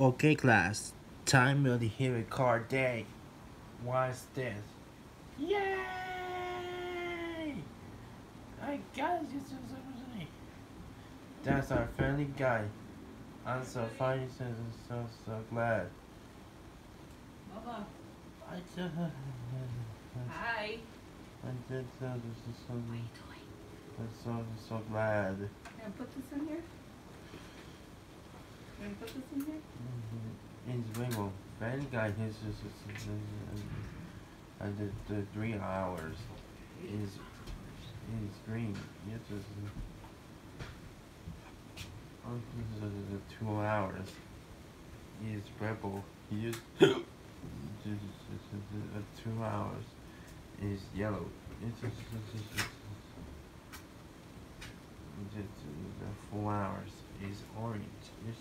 Okay, class. Time of the hero card day. What's this? Yay! I got it. That's our friendly guy. I'm so funny, so so so glad. Bubba, I just. hi. I did so so so What are you doing? I'm so so glad. Can I put this in here? Put this in here? In Rainbow, friendly guy. His is and uh, the the three hours is is green. Yes, uh, oh, is. Oh, is the two hours. Is purple. Yes. two hours is yellow. Just, the four hours is orange. It's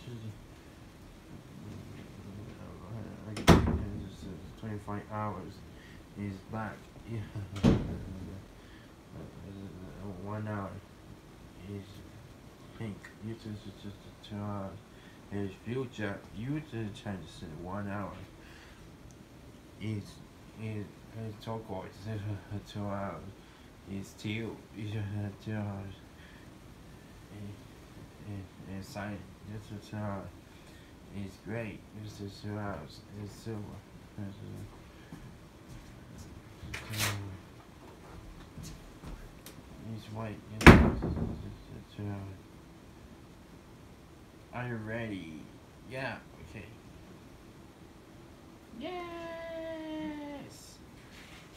uh, 25 hours is back. One hour is pink. Just two hours is future. You just change it one hour. Is is is turquoise. two hours. Is teal. Is two hours. Is is science. Two hours. Is great. Is two hours. Is silver. Mm-hmm. Is, is white. This is two hours. Are you ready? Yeah, okay. Yes!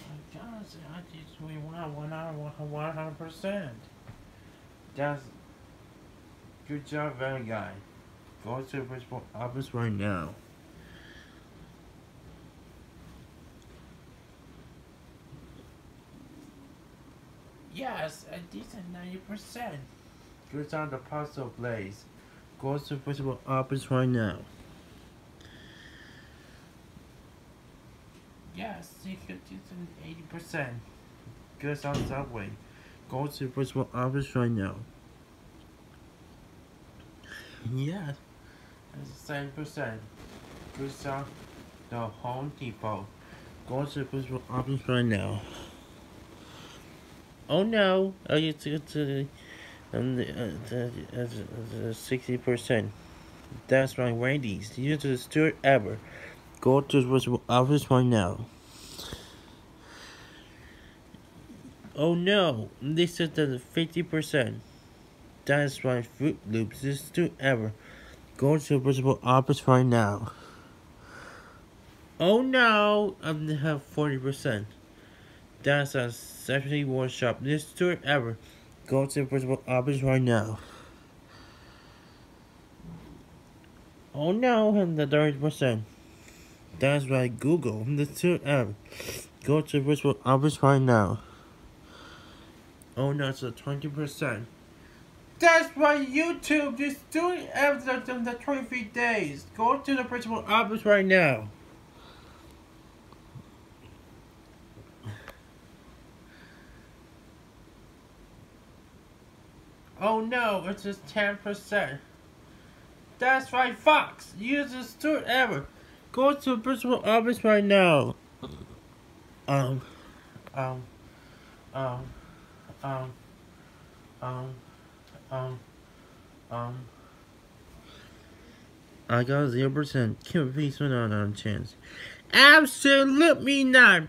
My God, I just we want one hour, one hundred percent. That's good job, very guy. Go to the principal office right now. Yes, a decent ninety percent. Good job, the puzzle blaze. Go to the principal office right now. Yes, eighty percent. Good on subway. Go to the principal office right now. Yes, that's seven percent. Good on the Home Depot. Go to the principal office right now. Oh no! Oh, you took to the um, the sixty percent. That's right, Wendy's. You to the Stuart ever. Go to the office right now. Oh no, this is the fifty percent. That's right, Froot Loops. This is Stuart ever. Go to the principal office right now. Oh no, I'm to have forty percent. That's a sexually Shop. This tour ever. Go to the principal office right now. Oh no, and the 30%. That's right, Google. The two app. Go to the principal office right now. Oh no, it's a 20%. That's right, YouTube. It after the, the 23 days. Go to the principal office right now. Oh no, it's just 10%. That's right, Fox. Use the store ever. Go to the principal office right now. Um, um, um, um, um, um, um. I got zero percent. Can we please win on chance? Absolutely not.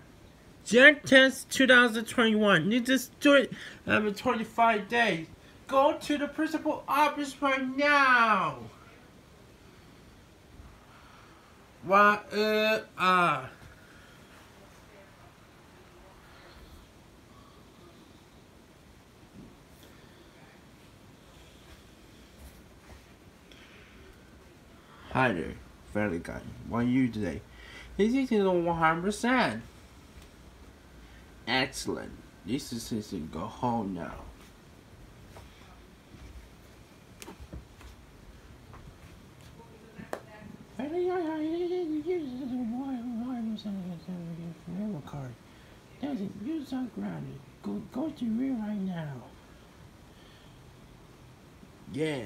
Jan 10th, 2021. You just do it every 25 days. Go to the principal office right now. Why, uh, ah. Hi there, fairly guy. What are you today? Eating on 100%. Excellent. This is his go home now. Memory card. That's it. Use on grounded. Go go to rear right now. Yeah.